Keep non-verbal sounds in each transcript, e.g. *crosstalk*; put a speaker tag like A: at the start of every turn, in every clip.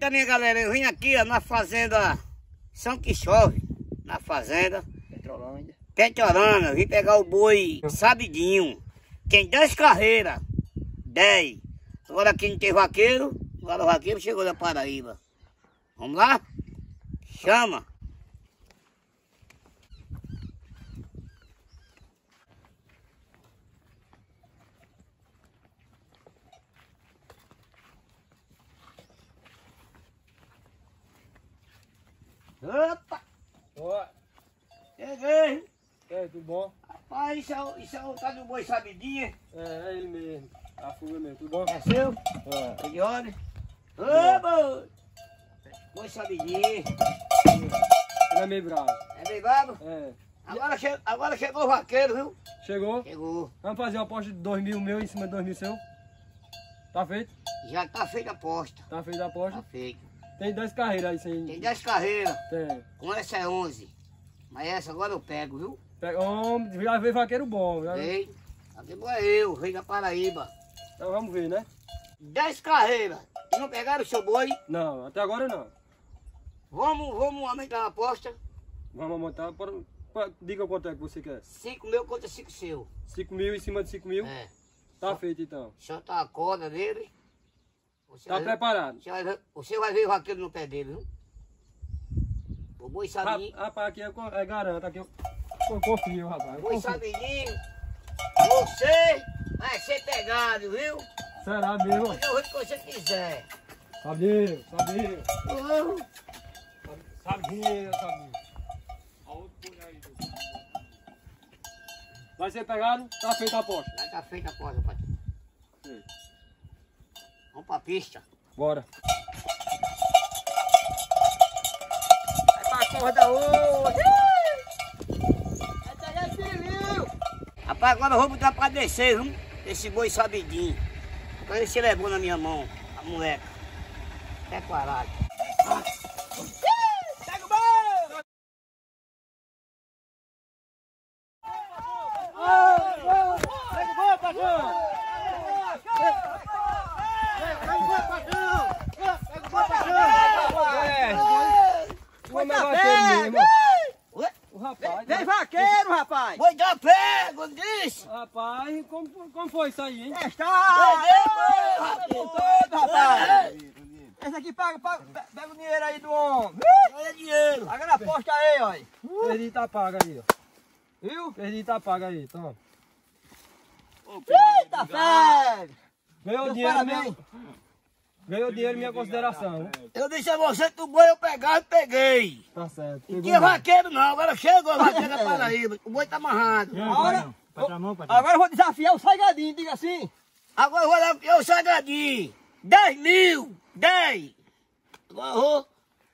A: Eita, minha galera, eu vim aqui ó, na fazenda São Quixove, na fazenda
B: Petrolândia.
A: Petorana, vim pegar o boi sabidinho. Tem 10 carreiras, 10. Agora aqui não tem vaqueiro, agora o vaqueiro chegou da Paraíba. Vamos lá? Chama. Opa!
B: Ó,
A: Cheguei!
B: é, tudo bom?
A: Rapaz, isso é, o- isso é o tal do boi sabidinho,
B: É, é ele mesmo. A fuga mesmo, tudo bom?
A: é seu?
B: É.
A: Tá de ordem? Ô, boi! Boi sabidinho.
B: Ele é meio bravo.
A: É bem brabo?
B: É.
A: Agora, che agora chegou o vaqueiro, viu?
B: Chegou?
A: Chegou.
B: Vamos fazer uma aposta de 2 mil meu em cima de 2 mil seu? Tá feito?
A: Já tá feita a aposta.
B: Tá feita a
A: Tá
B: aposta?
A: feito.
B: Tem 10 carreiras aí sem.
A: Tem 10 carreiras.
B: Tem.
A: Com essa é 11. Mas essa agora eu pego, viu?
B: Pega, homem, já veio vaqueiro bom. Já...
A: Ei, aqui não é eu, rei da Paraíba.
B: Então vamos ver, né?
A: 10 carreiras. E não pegaram o seu boi?
B: Não, até agora não.
A: Vamos, vamos aumentar a aposta.
B: Vamos montar. Por... por- Diga quanto é que você quer.
A: 5 mil contra 5 seu.
B: 5 mil em cima de 5 mil?
A: É.
B: Tá feito então.
A: Solta a corda nele.
B: Tá
A: vai,
B: preparado.
A: você, vai, ver, você vai ver o vaqueiro no pé dele, viu? O boi sabidinho.
B: Rapaz, aqui é, co- é garanto, aqui eu, eu confio, rapaz. Eu
A: Boi sabidinho. Você vai ser pegado, viu?
B: Será mesmo?
A: Eu vou o que você quiser.
B: Sabia, sabia.
A: Uhum.
B: Sabia, sabia. Vai ser pegado? Tá feita a aposta.
A: Já tá feita a porta, pai.
B: Sim.
A: Vamos pra pista.
B: Bora.
A: Vai pra corda hoje. Viu? Rapaz, agora eu vou botar pra descer, viu? Esse boi sabidinho. Pra ele se levou na minha mão, a moleca. Até parado. Pega o boi!
B: Pega o boi, patrão! O homem é vaqueiro mesmo.
A: Ué?
B: O rapaz.
C: Vem vaqueiro, rapaz!
A: Boi da pego, disse!
B: Rapaz, como, como foi isso aí, hein?
C: Está!
A: Peguei, boi,
C: todo, rapaz! Esse aqui paga, paga, pe- pega o dinheiro aí do homem!
A: Olha dinheiro!
C: Paga na posta aí, ó!
B: Perdi tá pago aí, ó.
C: Viu?
B: Perdi tá pago aí, toma.
C: Eita, fé!
B: Ganhou o dinheiro,
C: parabéns.
B: minha... Ganhou o dinheiro minha consideração. né?
A: Eu disse a você que o boi eu pegava e peguei.
B: Tá certo.
A: Não tinha vaqueiro não, agora chegou a vaqueira da Paraíba. O boi tá amarrado.
C: Agora, agora eu vou desafiar o Saigadinho, diga assim!
A: Agora eu vou lá porque o Sagadinho. 10 mil! 10! Agora eu vou.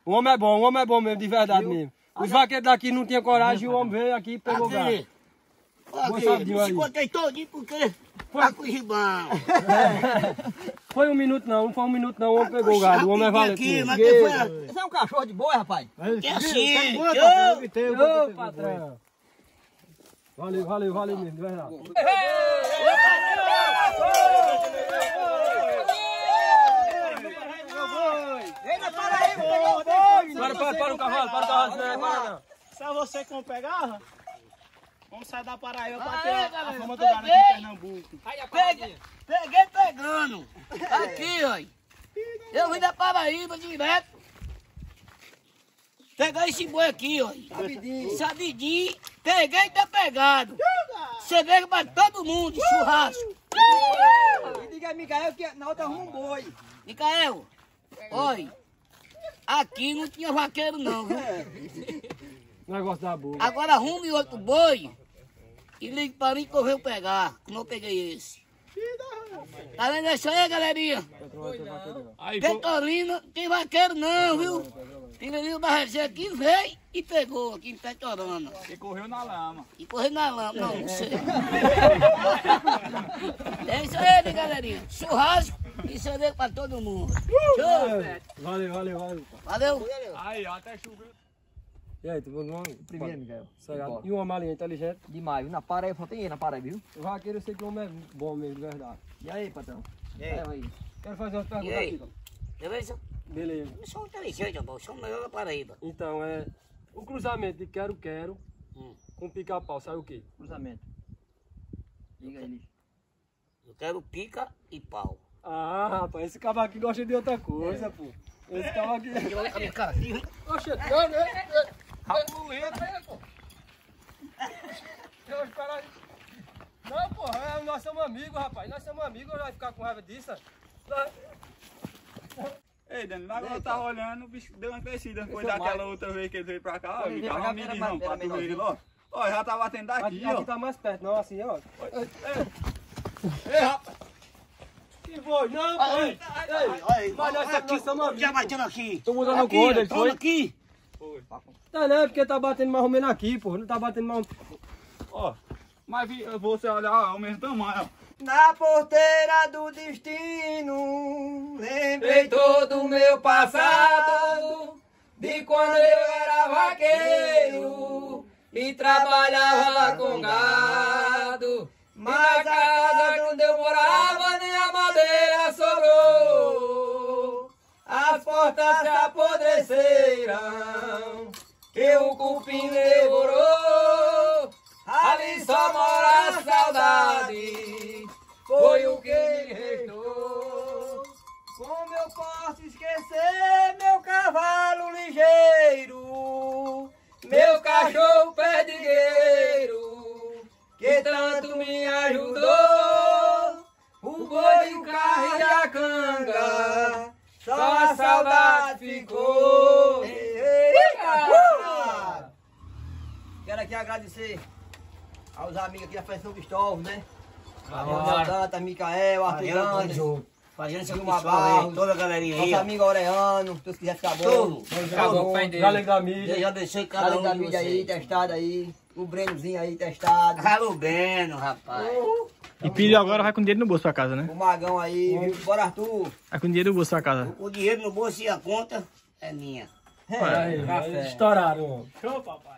B: O homem é bom, o homem é bom mesmo, de verdade mesmo. Os vaqueiros daqui não tinham coragem, o homem veio aqui e pegou o gado.
A: Aqui. Aqui. contei todinho porque tá com o ribão. *laughs*
B: Foi um minuto não, não foi um minuto não, o homem pegou o gado, o homem é valente.
A: mas que foi a-
C: Esse é um cachorro de boi, rapaz!
A: que assim?
B: Ô, patrão. Valeu, valeu, valeu mesmo, de verdade.
C: Vem na Paraíba, pegou o boi!
B: Para, para, para o cavalo, para o cavalo, não é para não.
D: Só você como pegava? Vamos sair da Paraíba pra ter a fama do em Pernambuco.
A: Peguei, peguei pegando. Aqui, ó. Eu vim da Paraíba direto. Pegar esse boi aqui, ó. Sabidinho. Sabidinho. Peguei e tá pegado. Cerveja pra todo mundo, churrasco.
C: E diga a Micael que na outra arruma um boi!
A: Micael, oi. Aqui não tinha vaqueiro não, viu?
B: Negócio da boa.
A: Agora arrume outro boi e ligue para mim que eu venho pegar, como eu peguei esse. Tá vendo isso aí, galerinha? Petrolina, não tem vaqueiro não, viu? Tirinho da resenha aqui veio e pegou aqui em Petrolina.
D: E correu na lama.
A: E correu na lama, não, não sei. É isso aí, galerinha. Churrasco e cerveja pra todo mundo. Show!
B: Valeu, valeu, valeu.
A: Valeu?
D: Aí, ó, até choveu.
B: E aí, tu bom?
C: Primeiro, Micael.
B: Sossegado. E uma malinha inteligente.
C: Demais? Na Paraíba, só tem ele na Paraíba, viu?
B: O vaqueiro eu sei que o homem é bom mesmo, de verdade.
C: E aí, patrão?
A: E aí?
C: aí?
B: Quero fazer umas
A: E
B: perguntas
A: aí?
B: aqui.
A: Beleza?
B: Beleza.
A: Eu sou inteligente. Eu sou o melhor da Paraíba.
B: Então, é. O cruzamento de quero-quero
A: Hum.
B: com pica-pau, sai o quê?
C: Cruzamento. Diga aí, lixo.
A: Eu quero pica e pau.
B: Ah, rapaz, esse cabo aqui gosta de outra coisa, pô. Esse cabo aqui.
A: Olha a minha cara?
B: Oxe, não, né? Rapulento. Não, espera aí. Não, porra, é, nós somos amigos, rapaz. Nós somos amigos, vai ficar com raiva disso?
D: Ei, Dani, agora eu tava olhando, o bicho deu uma crescida depois daquela
C: mais.
D: outra vez que ele veio pra cá. Ó, tava
C: pra
D: um
C: era
D: meninão
C: mais-
D: pra tu ver ele, ó. Ó, já tá batendo daqui,
B: Aqui,
D: ó.
B: aqui tá mais perto, não, assim, ó.
D: Ei, rapaz.
B: Que foi? Não,
A: Ai,
B: pô.
A: ai,
B: Ei,
A: ai, ai,
B: mas nós,
A: olha
B: somos
A: Já batendo aqui.
B: Tô mudando o
A: Aqui,
B: código, ele foi?
A: aqui.
B: Tá, não, é porque tá batendo mais ou menos aqui, pô. Não tá batendo mais.
D: Ó, mas você olhar, ó, é o mesmo tamanho, ó.
C: Na porteira do destino, lembrei todo o meu passado, de quando eu era vaqueiro e trabalhava com gado. Mas a casa onde eu morava nem a madeira sobrou, as portas se apodreceram, que o cupim ajudou. O boi, o carro e a canga, só a saudade ficou. Eita! Quero aqui agradecer aos amigos aqui da Festa São Cristóvão, né? A Tanta, Micael, Arthur
A: função aí,
C: Barros,
A: toda a galerinha aí.
C: nosso amigo Oreano, se Deus quiser ficar bom. Acabou,
B: mídia.
A: Deus abençoe cada um de
C: aí, testado aí. O Brenozinho aí, testado.
A: Alô, Beno, rapaz.
E: E filho agora vai com dinheiro no bolso pra casa, né?
C: O Magão aí, viu? Bora, Arthur.
E: Vai com dinheiro no bolso pra casa.
A: O dinheiro no bolso e a conta é minha.
B: Aí,
C: Café.
B: estouraram.
D: Show, papai.